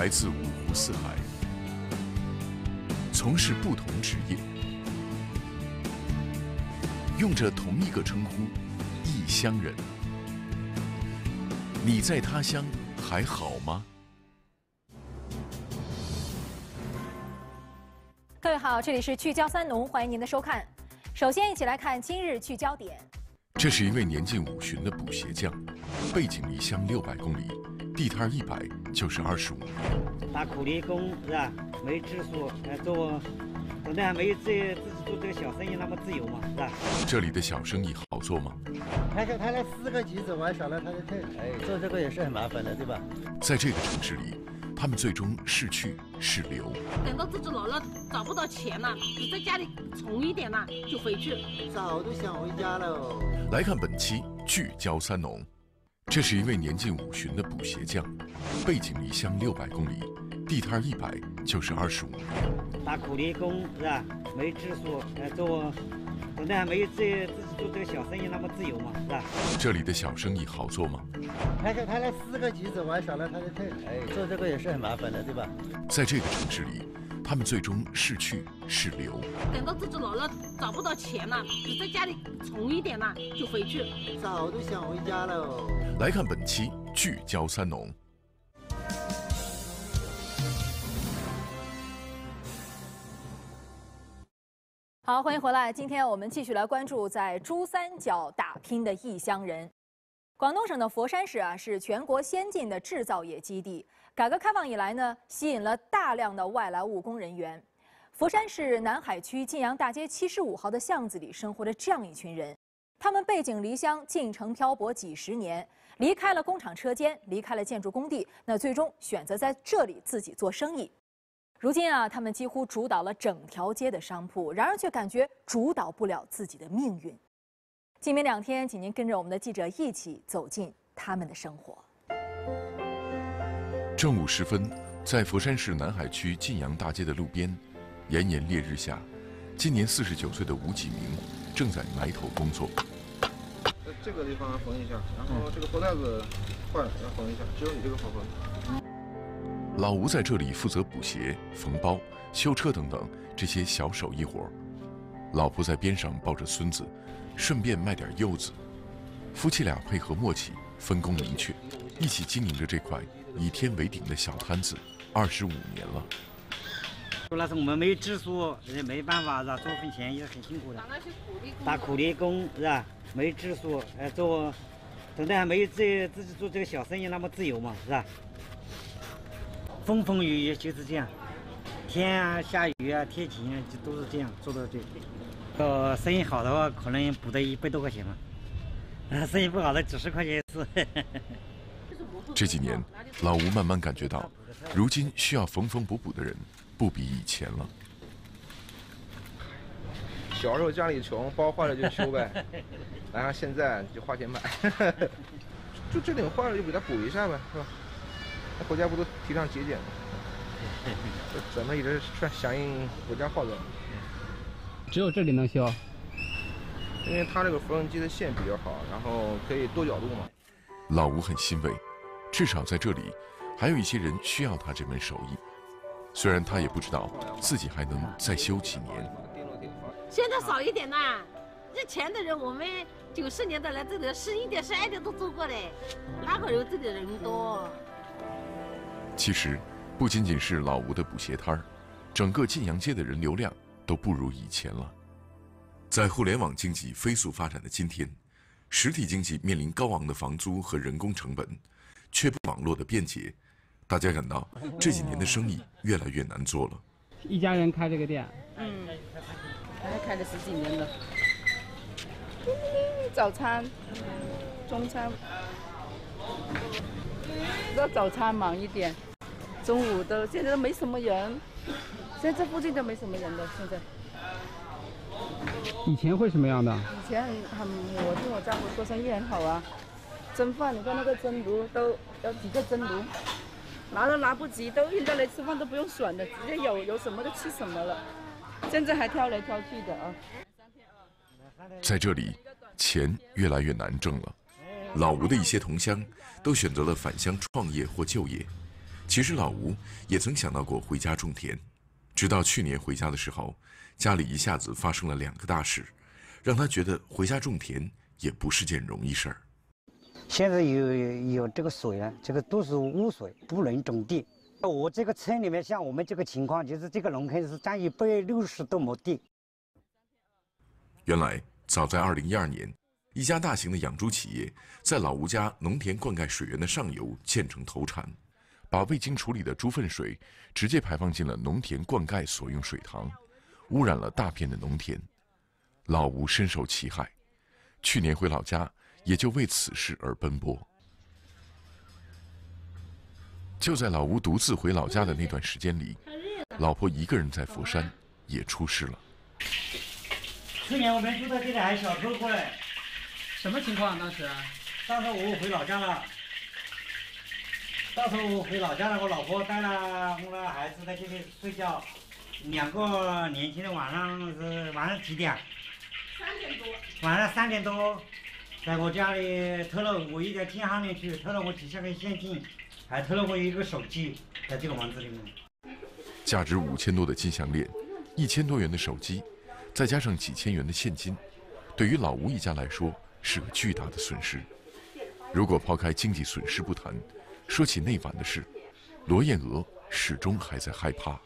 来自五湖四海，从事不同职业，用着同一个称呼——异乡人。你在他乡还好吗？各位好，这里是聚焦三农，欢迎您的收看。首先，一起来看今日聚焦点。这是一位年近五旬的补鞋匠，背井离乡六百公里，地摊一百就是二十五。打苦力工是吧？没技术，呃，做，可能还没有自自己做这个小生意那么自由嘛，是吧？这里的小生意好做吗？他说他那四个橘子，我还少了他的腿，哎，做这个也是很麻烦的，对吧？在这个城市里，他们最终是去是留。等到自己老了找不到钱了，你在家里穷一点了就回去。早都想回家了。来看本期聚焦三农，这是一位年近五旬的补鞋匠，背井离乡六百公里，地摊一摆就是二十五年。打苦力工是吧？没技术，呃，做，可能还没有自自己做这个小生意那么自由嘛，是吧？这里的小生意好做吗？他说他那四个橘子，我还少了他的腿，哎，做这个也是很麻烦的，对吧？在这个城市里，他们最终是去是留。等到自己老了找不到钱了，你在家里穷一点嘛就回去。早都想回家了。来看本期聚焦三农。好，欢迎回来。今天我们继续来关注在珠三角打拼的异乡人。广东省的佛山市啊，是全国先进的制造业基地。改革开放以来呢，吸引了大量的外来务工人员。佛山市南海区晋阳大街七十五号的巷子里，生活着这样一群人。他们背井离乡，进城漂泊几十年，离开了工厂车间，离开了建筑工地，那最终选择在这里自己做生意。如今啊，他们几乎主导了整条街的商铺，然而却感觉主导不了自己的命运。今明两天，请您跟着我们的记者一起走进他们的生活。正午时分，在佛山市南海区晋阳大街的路边，炎炎烈日下，今年四十九岁的吴启明正在埋头工作。在这个地方缝一下，然后这个布袋子坏了要缝一下，只有你这个好缝。老吴在这里负责补鞋、缝包、修车等等这些小手艺活儿，老婆在边上抱着孙子，顺便卖点柚子。夫妻俩配合默契，分工明确，一起经营着这块以天为顶的小摊子二十五年了。说那是我们没有技术，也没办法是吧？做份钱也是很辛苦的。打苦力工是吧？没技术，呃，做，等待还没有自自己做这个小生意那么自由嘛，是吧？风风雨雨就是这样，天啊下雨啊天晴啊就都是这样做到这。呃，生意好的话可能补得一百多块钱嘛，啊，生意不好的几十块钱一次。这几年，老吴慢慢感觉到，如今需要缝缝补补的人不比以前了。小时候家里穷，包坏了就修呗，然后现在就花钱买，就这顶坏了就给他补一下呗，是吧？那国家不都提倡节俭吗？咱们一直是响应国家号召。只有这里能修，因为它这个缝纫机的线比较好，然后可以多角度嘛。老吴很欣慰，至少在这里，还有一些人需要他这门手艺。虽然他也不知道自己还能再修几年。现在少一点啦，以前的人我们九十年代来这里十一点、十二点都做过嘞，哪会有这里人多？其实，不仅仅是老吴的补鞋摊儿，整个晋阳街的人流量都不如以前了。在互联网经济飞速发展的今天，实体经济面临高昂的房租和人工成本，却不网络的便捷，大家感到这几年的生意越来越难做了。一家人开这个店，嗯，还开了十几年了。早餐、中餐，要早餐忙一点，中午都现在都没什么人，现在这附近都没什么人了。现在以前会什么样的？以前很很，我听我丈夫说生意很好啊，蒸饭你看那个蒸炉都有几个蒸炉，拿都拿不及，都运到来吃饭都不用选的，直接有有什么就吃什么了。现在还挑来挑去的啊。在这里，钱越来越难挣了。老吴的一些同乡都选择了返乡创业或就业，其实老吴也曾想到过回家种田，直到去年回家的时候，家里一下子发生了两个大事，让他觉得回家种田也不是件容易事儿。现在有有这个水啊，这个都是污水，不能种地。我这个村里面，像我们这个情况，就是这个农坑是占一百六十多亩地。原来，早在2012年，一家大型的养猪企业在老吴家农田灌溉水源的上游建成投产，把未经处理的猪粪水直接排放进了农田灌溉所用水塘，污染了大片的农田。老吴深受其害，去年回老家也就为此事而奔波。就在老吴独自回老家的那段时间里，老婆一个人在佛山也出事了。去年我们住在这里，还小偷过来。什么情况当时？当时我回老家了。到时候我回老家了，我老婆带了我的孩子在这里睡觉。两个年轻的晚上是晚上几点？三点多。晚上三点多，在我家里偷了我一条金项链去，偷了我几千块现金，还偷了我一个手机，在这个房子里面。价值五千多的金项链，一千多元的手机。再加上几千元的现金，对于老吴一家来说是个巨大的损失。如果抛开经济损失不谈，说起那晚的事，罗艳娥始终还在害怕。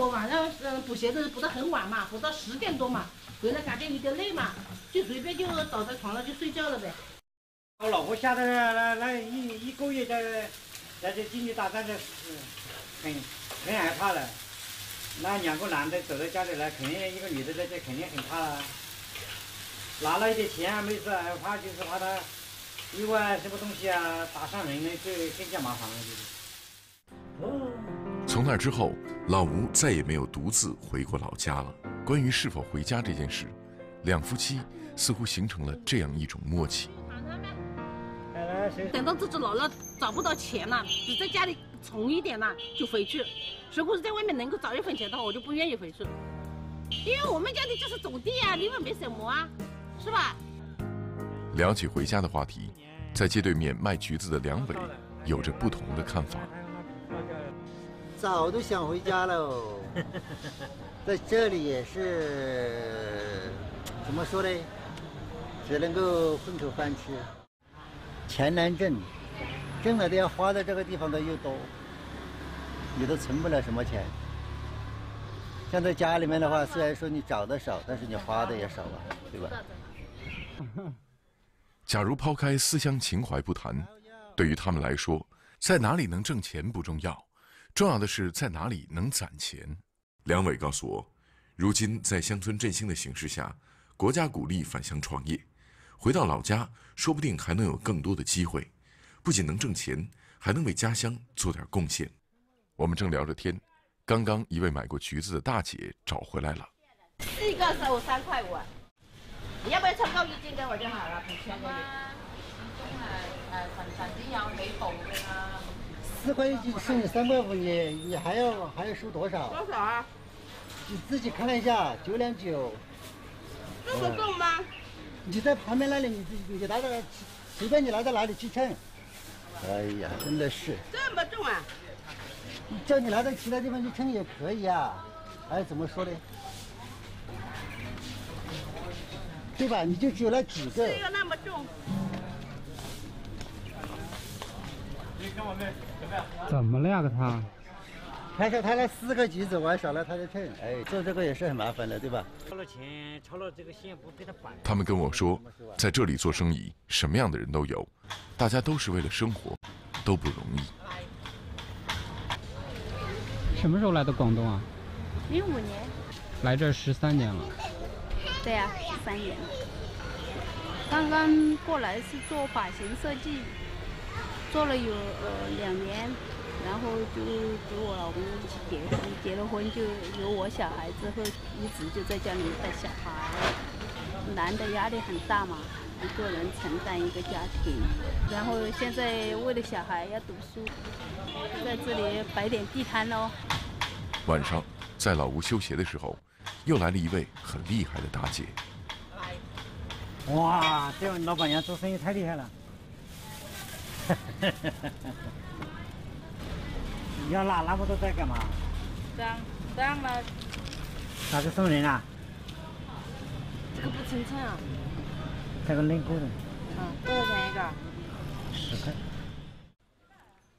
我晚上嗯补鞋子补到很晚嘛，补到十点多嘛，回来感觉有点累嘛，就随便就倒在床上就睡觉了呗。我老婆吓得那那一一个月在在这经济大战的，很很害怕了。那两个男的走到家里来，肯定一个女的在这，肯定很怕了。拿了一点钱没事，还怕就是怕他意外什么东西啊打伤人呢，就更加麻烦了，就是。从那之后，老吴再也没有独自回过老家了。关于是否回家这件事，两夫妻似乎形成了这样一种默契。等到自己老了找不到钱了，只在家里穷一点了，就回去。如果是在外面能够找一分钱的话，我就不愿意回去，因为我们家里就是种地啊，另外没什么啊，是吧？聊起回家的话题，在街对面卖橘子的梁伟有着不同的看法。早都想回家喽，在这里也是怎么说呢？只能够混口饭吃，钱难挣，挣了都要花在这个地方的又多。你都存不了什么钱，像在家里面的话，虽然说你找的少，但是你花的也少啊，对吧？假如抛开思乡情怀不谈，对于他们来说，在哪里能挣钱不重要，重要的是在哪里能攒钱。梁伟告诉我，如今在乡村振兴的形势下，国家鼓励返乡创业，回到老家，说不定还能有更多的机会，不仅能挣钱，还能为家乡做点贡献。我们正聊着天，刚刚一位买过橘子的大姐找回来了。四个收三块五，你要不要凑够一斤给我就好了？四块一斤剩你三块五，你你还要还要收多少？多少啊？你自己看一下，九两九。这么重吗？你在旁边那里，你自己你拿到随便你拿到哪里去称。哎呀，真的是。这么重啊？叫你拿到其他地方去称也可以啊，哎，怎么说呢？对吧？你就只有那几个。没有那么重。怎么了呀，个他？看下他那四个橘子我还少了他的秤，哎，做这个也是很麻烦的，对吧？超了钱，超了这个线不给他绑。他们跟我说，在这里做生意，什么样的人都有，大家都是为了生活，都不容易。什么时候来的广东啊？零五年。来这十三年了。对呀，十三年了。刚刚过来是做发型设计，做了有呃两年，然后就给我老公一起结婚，结了婚就有我小孩之后，一直就在家里带小孩。男的压力很大嘛，一个人承担一个家庭，然后现在为了小孩要读书。在这里摆点地摊喽。晚上，在老吴修鞋的时候，又来了一位很厉害的大姐。哇，这位老板娘做生意太厉害了。要拉那么多在干嘛？当当了，拿去送人啊？这个不称称啊。这个冷锅的。嗯，多少钱一个？十块。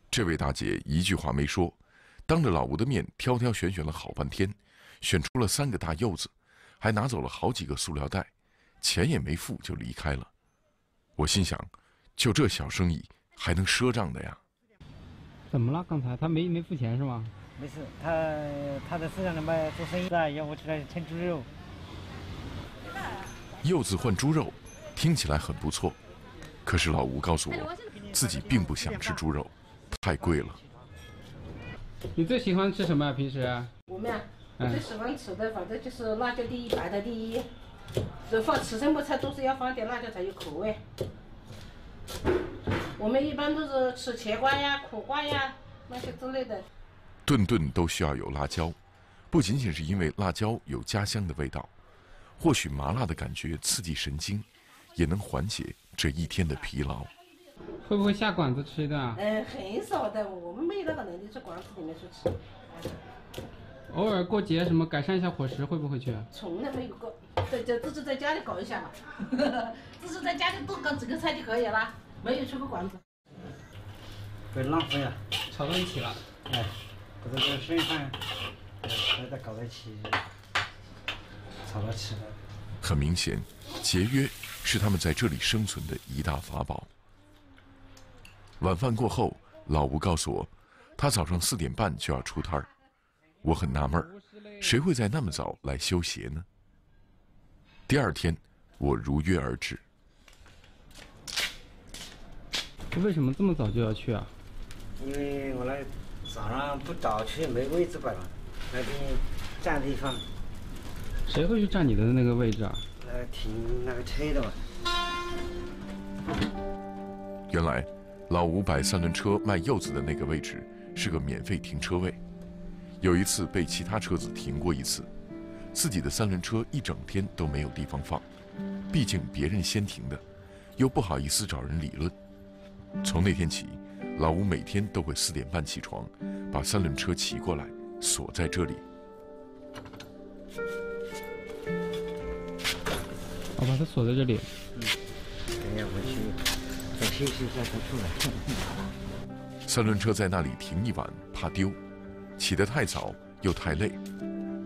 这位大姐一句话没说，当着老吴的面挑挑选选了好半天，选出了三个大柚子，还拿走了好几个塑料袋，钱也没付就离开了。我心想，就这小生意还能赊账的呀？怎么了？刚才他没没付钱是吗？没事，他他在市场里卖做生意的，要我出来称猪肉。柚子换猪肉，听起来很不错，可是老吴告诉我，自己并不想吃猪肉，太贵了。你最喜欢吃什么啊？平时？我们啊，我最喜欢吃的反正就是辣椒第一，白的第一。这放吃什么菜都是要放点辣椒才有口味。我们一般都是吃茄瓜呀、苦瓜呀那些之类的。顿顿都需要有辣椒，不仅仅是因为辣椒有家乡的味道。或许麻辣的感觉刺激神经，也能缓解这一天的疲劳。会不会下馆子吃的？嗯，很少的，我们没有那个能力去馆子里面去吃。偶尔过节什么改善一下伙食会不会去？从来没有过，在在自己在家里搞一下嘛，自己在家里多搞几个菜就可以了，没有去过馆子。别浪费啊！炒到一起了。哎，不是这剩饭，还得搞在一起。炒了吃的。很明显，节约是他们在这里生存的一大法宝。晚饭过后，老吴告诉我，他早上四点半就要出摊儿。我很纳闷儿，谁会在那么早来修鞋呢？第二天，我如约而至。为什么这么早就要去啊？因为我那早上不早去没位置摆了，那边占地方。谁会去占你的那个位置啊？呃，停那个车的嘛。原来，老吴摆三轮车卖柚子的那个位置是个免费停车位。有一次被其他车子停过一次，自己的三轮车一整天都没有地方放，毕竟别人先停的，又不好意思找人理论。从那天起，老吴每天都会四点半起床，把三轮车骑过来锁在这里。我把它锁在这里。嗯，等下回去再休息一下再出来。三轮车在那里停一晚，怕丢；起得太早又太累，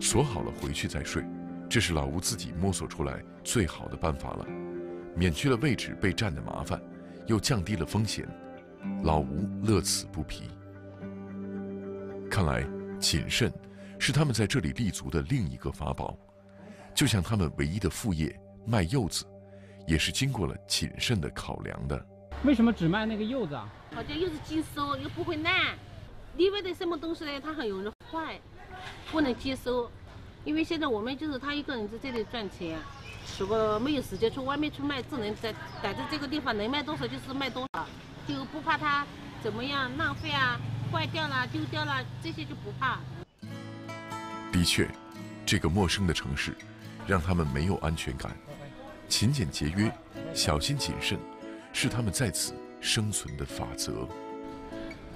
锁好了回去再睡。这是老吴自己摸索出来最好的办法了，免去了位置被占的麻烦，又降低了风险。老吴乐此不疲。看来谨慎是他们在这里立足的另一个法宝，就像他们唯一的副业。卖柚子，也是经过了谨慎的考量的。为什么只卖那个柚子啊？好像柚子经收又不会烂，另外的什么东西呢？它很容易坏，不能接收。因为现在我们就是他一个人在这里赚钱，如果没有时间去外面去卖，只能在待在这个地方，能卖多少就是卖多少，就不怕它怎么样浪费啊、坏掉了、丢掉了，这些就不怕。的确，这个陌生的城市，让他们没有安全感。勤俭节约、小心谨慎，是他们在此生存的法则。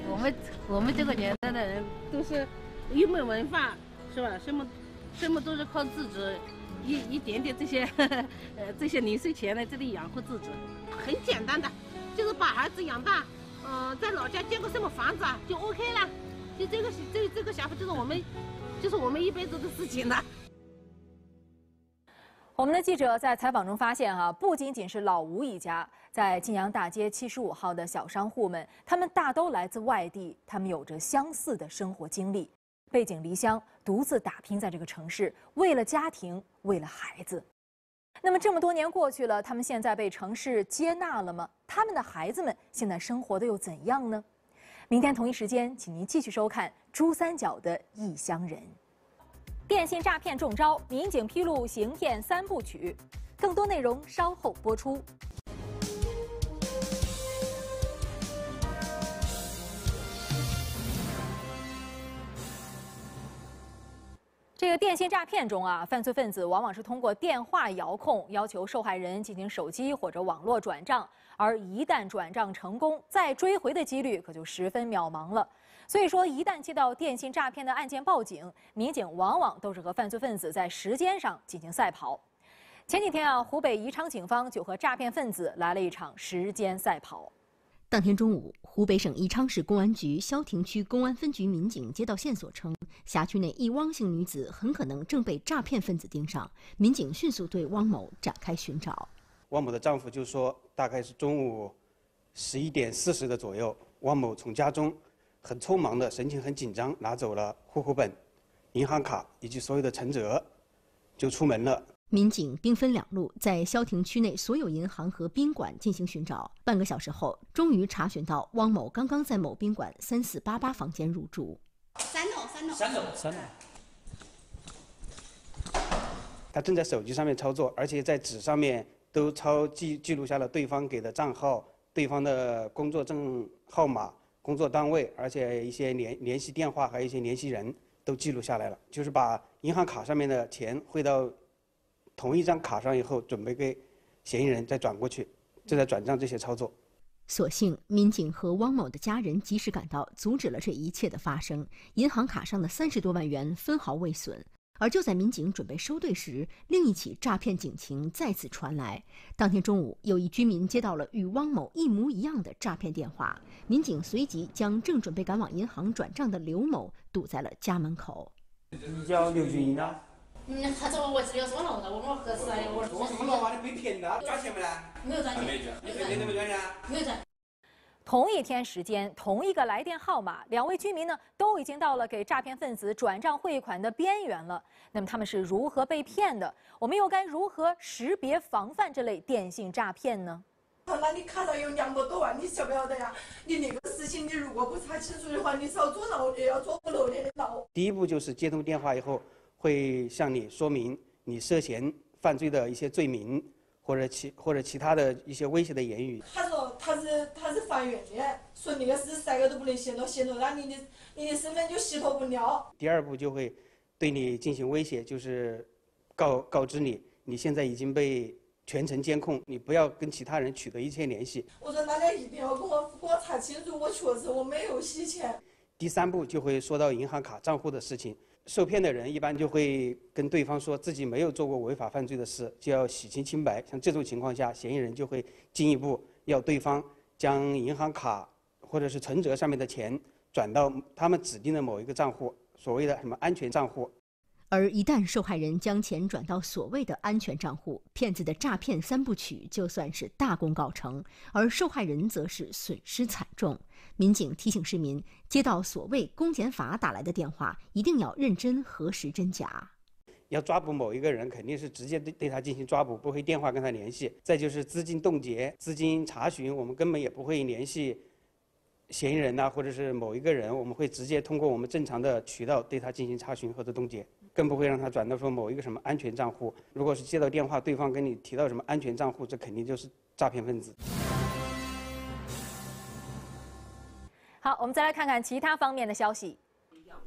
我们我们这个年代的人都是又没文化，是吧？什么什么都是靠自己，一一点点这些呃这些零碎钱来这里养活自己，很简单的，就是把孩子养大，嗯，在老家建个什么房子啊，就 OK 了。就这个这这个想法，就是我们就是我们一辈子的事情了。我们的记者在采访中发现，哈，不仅仅是老吴一家，在晋阳大街七十五号的小商户们，他们大都来自外地，他们有着相似的生活经历，背井离乡，独自打拼在这个城市，为了家庭，为了孩子。那么这么多年过去了，他们现在被城市接纳了吗？他们的孩子们现在生活的又怎样呢？明天同一时间，请您继续收看《珠三角的异乡人》。电信诈骗中招，民警披露行骗三部曲，更多内容稍后播出。这个电信诈骗中啊，犯罪分子往往是通过电话遥控要求受害人进行手机或者网络转账，而一旦转账成功，再追回的几率可就十分渺茫了。所以说，一旦接到电信诈骗的案件报警，民警往往都是和犯罪分子在时间上进行赛跑。前几天啊，湖北宜昌警方就和诈骗分子来了一场时间赛跑。当天中午，湖北省宜昌市公安局萧亭区公安分局民警接到线索称，辖区内一汪姓女子很可能正被诈骗分子盯上。民警迅速对汪某展开寻找。汪某的丈夫就说，大概是中午十一点四十的左右，汪某从家中很匆忙的神情很紧张，拿走了户口本、银行卡以及所有的存折，就出门了。民警兵分两路，在萧亭区内所有银行和宾馆进行寻找。半个小时后，终于查询到汪某刚刚在某宾馆三四八八房间入住。三楼，三楼，三楼，三楼。他正在手机上面操作，而且在纸上面都抄记记录下了对方给的账号、对方的工作证号码、工作单位，而且一些联联系电话还有一些联系人都记录下来了。就是把银行卡上面的钱汇到。同一张卡上以后，准备给嫌疑人再转过去，正在转账这些操作。所幸民警和汪某的家人及时赶到，阻止了这一切的发生。银行卡上的三十多万元分毫未损。而就在民警准备收队时，另一起诈骗警情再次传来。当天中午，有一居民接到了与汪某一模一样的诈骗电话，民警随即将正准备赶往银行转账的刘某堵在了家门口。你叫刘军啊？嗯，他说我只有说了，我说合适啊，我说。什么了嘛？你被骗了？转钱没呢？没有转钱。没转。你被骗没转钱？没有转。同一天时间，同一个来电号码，两位居民呢都已经到了给诈骗分子转账汇款的边缘了。那么他们是如何被骗的？我们又该如何识别防范这类电信诈骗呢？那你卡上有两百多万，你晓不晓得呀？你那个事情你如果不查清楚的话，你少坐牢也要做不漏的牢。第一步就是接通电话以后。会向你说明你涉嫌犯罪的一些罪名，或者其或者其他的一些威胁的言语。他说他是他是法院的，说那个是三个都不能泄露，泄露那你的你的身份就洗脱不了。第二步就会对你进行威胁，就是告告知你你现在已经被全程监控，你不要跟其他人取得一切联系。我说大家一定要给我给我查清楚，我确实我没有洗钱。第三步就会说到银行卡账户的事情。受骗的人一般就会跟对方说自己没有做过违法犯罪的事，就要洗清清白。像这种情况下，嫌疑人就会进一步要对方将银行卡或者是存折上面的钱转到他们指定的某一个账户，所谓的什么安全账户。而一旦受害人将钱转到所谓的安全账户，骗子的诈骗三部曲就算是大功告成，而受害人则是损失惨重。民警提醒市民，接到所谓公检法打来的电话，一定要认真核实真假。要抓捕某一个人，肯定是直接对对他进行抓捕，不会电话跟他联系。再就是资金冻结、资金查询，我们根本也不会联系嫌疑人呐，或者是某一个人，我们会直接通过我们正常的渠道对他进行查询或者冻结。更不会让他转到说某一个什么安全账户。如果是接到电话，对方跟你提到什么安全账户，这肯定就是诈骗分子。好，我们再来看看其他方面的消息。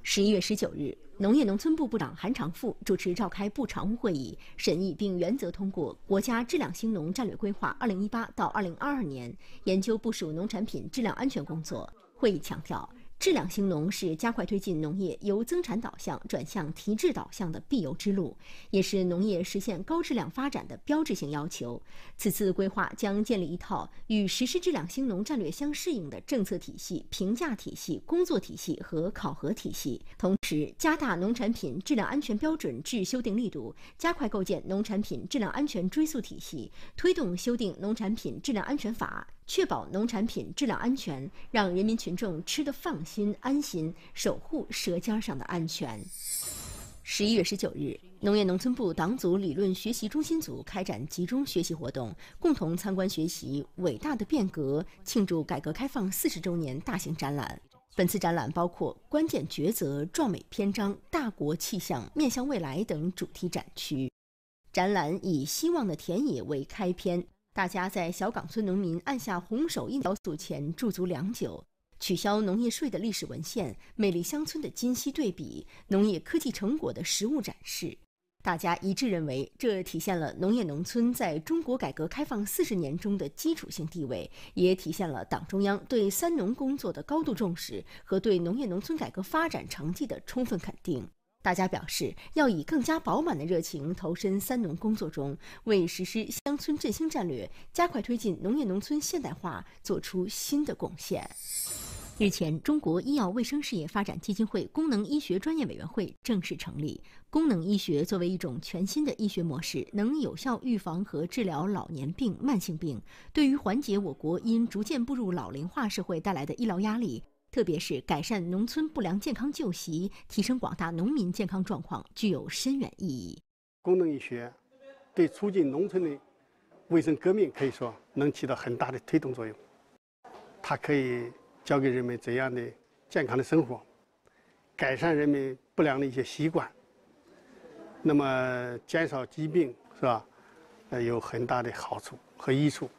十一月十九日，农业农村部部长韩长赋主持召开部常务会议，审议并原则通过国家质量兴农战略规划（二零一八到二零二二年），研究部署农产品质量安全工作。会议强调。质量兴农是加快推进农业由增产导向转向提质导向的必由之路，也是农业实现高质量发展的标志性要求。此次规划将建立一套与实施质量兴农战略相适应的政策体系、评价体系、工作体系和考核体系，同时加大农产品质量安全标准制修订力度，加快构建农产品质量安全追溯体系，推动修订农产品质量安全法。确保农产品质量安全，让人民群众吃得放心安心，守护舌尖上的安全。十一月十九日，农业农村部党组理论学习中心组开展集中学习活动，共同参观学习《伟大的变革》庆祝改革开放四十周年大型展览。本次展览包括“关键抉择”“壮美篇章”“大国气象”“面向未来”等主题展区。展览以“希望的田野”为开篇。大家在小岗村农民按下红手印雕塑前驻足良久，取消农业税的历史文献、美丽乡村的今昔对比、农业科技成果的实物展示。大家一致认为，这体现了农业农村在中国改革开放四十年中的基础性地位，也体现了党中央对“三农”工作的高度重视和对农业农村改革发展成绩的充分肯定。大家表示，要以更加饱满的热情投身“三农”工作中，为实施乡村振兴战略、加快推进农业农村现代化做出新的贡献。日前，中国医药卫生事业发展基金会功能医学专业委员会正式成立。功能医学作为一种全新的医学模式，能有效预防和治疗老年病、慢性病，对于缓解我国因逐渐步入老龄化社会带来的医疗压力，特别是改善农村不良健康旧习、提升广大农民健康状况，具有深远意义。功能医学对促进农村的卫生革命，可以说能起到很大的推动作用。它可以。教给人们怎样的健康的生活，改善人们不良的一些习惯，那么减少疾病是吧？呃，有很大的好处和益处，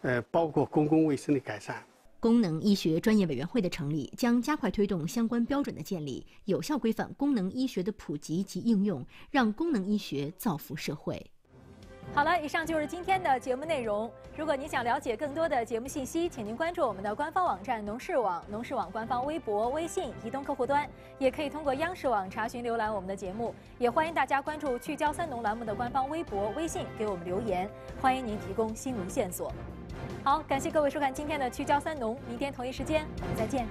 呃，包括公共卫生的改善。功能医学专业委员会的成立，将加快推动相关标准的建立，有效规范功能医学的普及及应用，让功能医学造福社会。好了，以上就是今天的节目内容。如果您想了解更多的节目信息，请您关注我们的官方网站农事网、农事网官方微博、微信、移动客户端，也可以通过央视网查询浏览我们的节目。也欢迎大家关注“聚焦三农”栏目的官方微博、微信，给我们留言，欢迎您提供新闻线索。好，感谢各位收看今天的“聚焦三农”，明天同一时间再见。